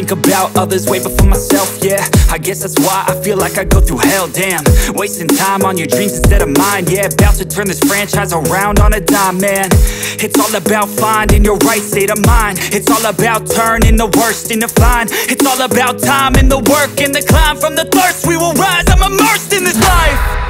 think about others way before myself, yeah. I guess that's why I feel like I go through hell, damn. Wasting time on your dreams instead of mine, yeah. About to turn this franchise around on a dime, man. It's all about finding your right state of mind. It's all about turning the worst into fine. It's all about time and the work and the climb. From the thirst we will rise, I'm immersed in this life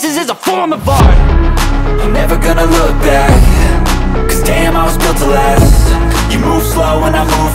faces is a form of art. I'm never gonna look back. Cause damn I was built to last. You move slow and I move